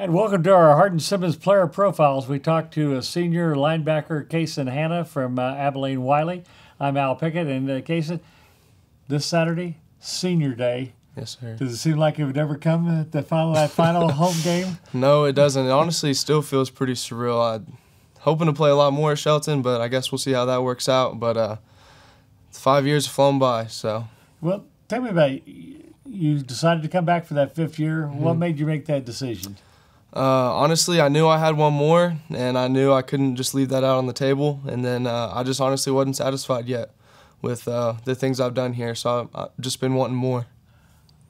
And welcome to our Hardin Simmons player profiles. We talked to a senior linebacker, Cason Hanna from uh, Abilene Wylie. I'm Al Pickett, and uh, Cason, this Saturday, senior day. Yes, sir. Does it seem like it would ever come at the final that final home game? No, it doesn't. It honestly still feels pretty surreal. I'm hoping to play a lot more at Shelton, but I guess we'll see how that works out. But uh, five years have flown by, so. Well, tell me about it. you decided to come back for that fifth year. Mm-hmm. What made you make that decision? Uh, honestly, I knew I had one more, and I knew I couldn't just leave that out on the table. And then uh, I just honestly wasn't satisfied yet with uh, the things I've done here, so I've, I've, just been wanting more.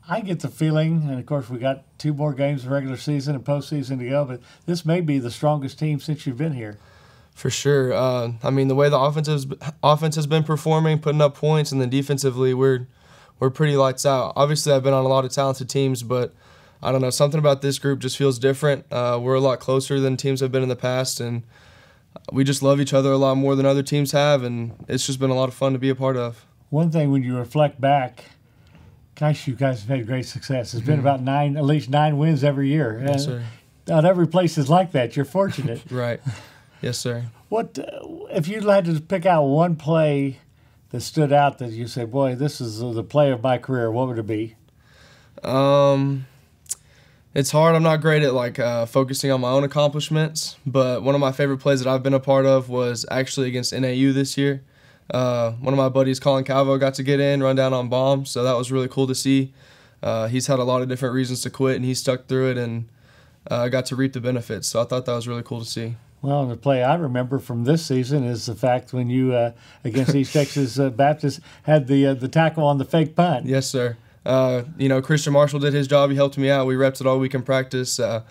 I get the feeling, and of course we got two more games of regular season and postseason to go, but this may be the strongest team since you've been here. For sure. Uh, I mean, the way the offense has, offense has been performing, putting up points, and then defensively, we're we're pretty lights out. Obviously, I've been on a lot of talented teams, but I don't know, something about this group just feels different. Uh, we're a lot closer than teams have been in the past, and we just love each other a lot more than other teams have, and it's just been a lot of fun to be a part of. One thing when you reflect back, gosh, you guys have had great success. It's been mm-hmm. about nine, at least nine wins every year. Yes, sir. Not every place is like that. You're fortunate. right. Yes, sir. What uh, if you had to pick out one play that stood out that you said, "Boy, this is the play of my career"? What would it be? Um, it's hard. I'm not great at like uh, focusing on my own accomplishments, but one of my favorite plays that I've been a part of was actually against NAU this year. Uh, one of my buddies, Colin Calvo, got to get in, run down on bombs, so that was really cool to see. Uh, he's had a lot of different reasons to quit, and he stuck through it and uh, got to reap the benefits. So I thought that was really cool to see. Well, the play I remember from this season is the fact when you uh, against East Texas uh, Baptist had the the tackle on the fake punt. Yes, sir. Uh, you know, Christian Marshall did his job. He helped me out. We repped it all week in practice. Uh,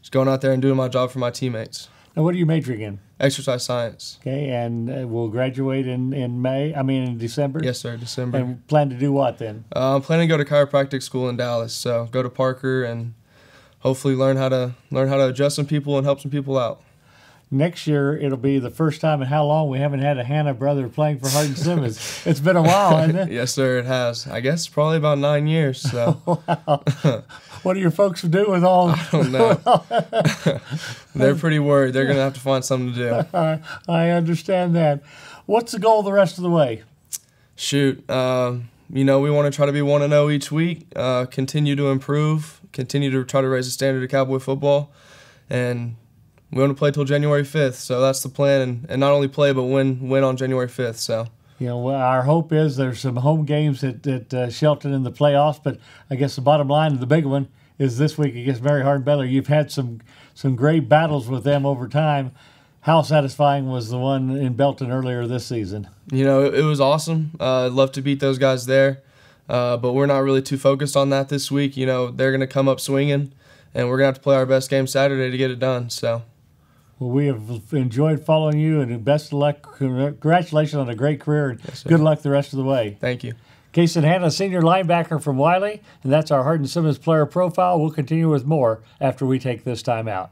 just going out there and doing my job for my teammates. Now, what are you majoring in? Exercise science. Okay, and uh, we'll graduate in, in May. I mean, in December. Yes, sir. December. And plan to do what then? Uh, I'm planning to go to chiropractic school in Dallas. So go to Parker and hopefully learn how to learn how to adjust some people and help some people out next year it'll be the first time in how long we haven't had a Hanna brother playing for Hardin Simmons. it's been a while, hasn't it? yes, sir, it has. I guess probably about nine years. So. wow. what do your folks do with all? I don't know. They're pretty worried. They're going to have to find something to do. I understand that. What's the goal the rest of the way? Shoot, uh, you know, we want to try to be one and zero each week. Uh, continue to improve. Continue to try to raise the standard of Cowboy football, and we want to play till January 5th, so that's the plan, and, and not only play but win win on January 5th. So. You know, well, our hope is there's some home games at, at uh, Shelton in the playoffs, but I guess the bottom line, the big one, is this week against Mary Hardin-Baylor. You've had some some great battles with them over time. How satisfying was the one in Belton earlier this season? You know, it, it was awesome. Uh, I'd love to beat those guys there, uh, but we're not really too focused on that this week. You know, they're going to come up swinging, and we're going to have to play our best game Saturday to get it done. So. Well, we have enjoyed following you, and best of luck. Congratulations on a great career, and yes, good luck the rest of the way. Thank you. Cason Hanna, senior linebacker from Wylie, and that's our Hardin Simmons player profile. We'll continue with more after we take this time out.